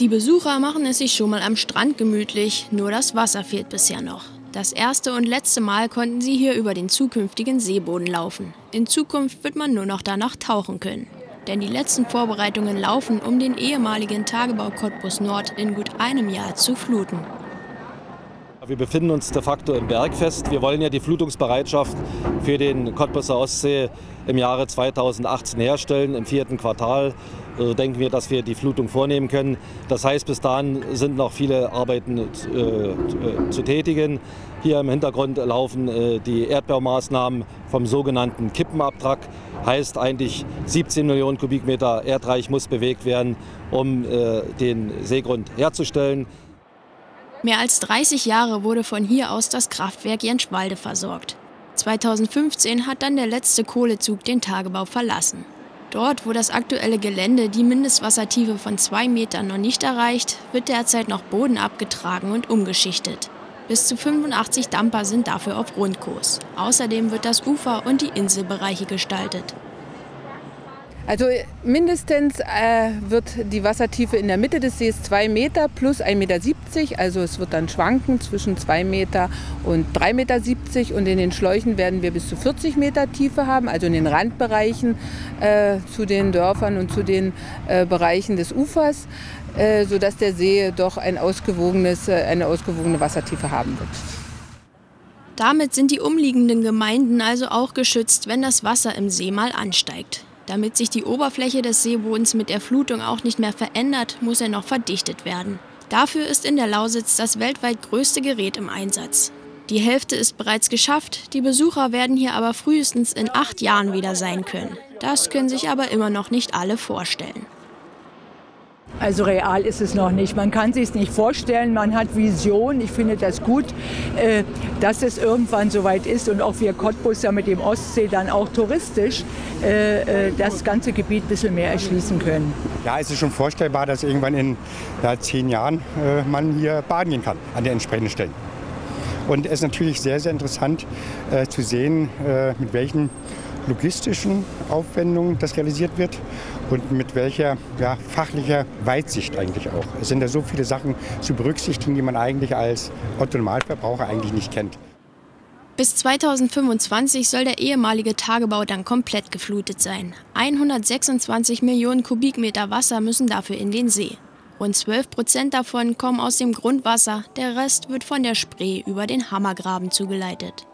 Die Besucher machen es sich schon mal am Strand gemütlich, nur das Wasser fehlt bisher noch. Das erste und letzte Mal konnten sie hier über den zukünftigen Seeboden laufen. In Zukunft wird man nur noch danach tauchen können. Denn die letzten Vorbereitungen laufen, um den ehemaligen Tagebau Cottbus Nord in gut einem Jahr zu fluten. Wir befinden uns de facto im Bergfest. Wir wollen ja die Flutungsbereitschaft für den Cottbuser Ostsee im Jahre 2018 herstellen, im vierten Quartal. Also denken wir, dass wir die Flutung vornehmen können. Das heißt, bis dahin sind noch viele Arbeiten äh, äh, zu tätigen. Hier im Hintergrund laufen äh, die Erdbaumaßnahmen vom sogenannten Kippenabtrag. Heißt eigentlich 17 Millionen Kubikmeter Erdreich muss bewegt werden, um äh, den Seegrund herzustellen. Mehr als 30 Jahre wurde von hier aus das Kraftwerk Jenschwalde versorgt. 2015 hat dann der letzte Kohlezug den Tagebau verlassen. Dort, wo das aktuelle Gelände die Mindestwassertiefe von zwei Metern noch nicht erreicht, wird derzeit noch Boden abgetragen und umgeschichtet. Bis zu 85 Damper sind dafür auf Rundkurs. Außerdem wird das Ufer und die Inselbereiche gestaltet. Also mindestens äh, wird die Wassertiefe in der Mitte des Sees 2 Meter plus 1,70 Meter. Also es wird dann schwanken zwischen 2 Meter und 3,70 Meter. Und in den Schläuchen werden wir bis zu 40 Meter Tiefe haben, also in den Randbereichen äh, zu den Dörfern und zu den äh, Bereichen des Ufers, äh, sodass der See doch ein ausgewogenes, äh, eine ausgewogene Wassertiefe haben wird. Damit sind die umliegenden Gemeinden also auch geschützt, wenn das Wasser im See mal ansteigt. Damit sich die Oberfläche des Seebodens mit der Flutung auch nicht mehr verändert, muss er noch verdichtet werden. Dafür ist in der Lausitz das weltweit größte Gerät im Einsatz. Die Hälfte ist bereits geschafft, die Besucher werden hier aber frühestens in acht Jahren wieder sein können. Das können sich aber immer noch nicht alle vorstellen. Also real ist es noch nicht. Man kann sich es nicht vorstellen. Man hat Vision. Ich finde das gut, äh, dass es irgendwann soweit ist und auch wir Cottbus ja mit dem Ostsee dann auch touristisch äh, äh, das ganze Gebiet ein bisschen mehr erschließen können. Ja, es ist schon vorstellbar, dass irgendwann in ja, zehn Jahren man hier baden gehen kann an den entsprechenden Stellen. Und es ist natürlich sehr, sehr interessant äh, zu sehen, äh, mit welchen logistischen Aufwendungen das realisiert wird und mit welcher ja, fachlicher Weitsicht eigentlich auch. Es sind da so viele Sachen zu berücksichtigen, die man eigentlich als Otto-Normalverbraucher eigentlich nicht kennt. Bis 2025 soll der ehemalige Tagebau dann komplett geflutet sein. 126 Millionen Kubikmeter Wasser müssen dafür in den See. Rund 12 Prozent davon kommen aus dem Grundwasser, der Rest wird von der Spree über den Hammergraben zugeleitet.